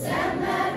Summer.